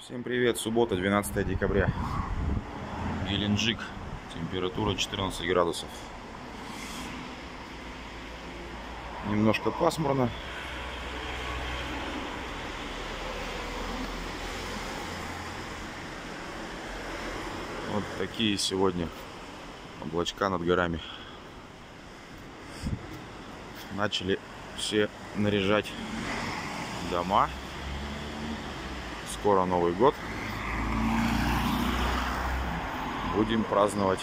Всем привет! Суббота, 12 декабря. Геленджик. Температура 14 градусов. Немножко пасмурно. Вот такие сегодня облачка над горами. Начали все наряжать дома. Скоро Новый год. Будем праздновать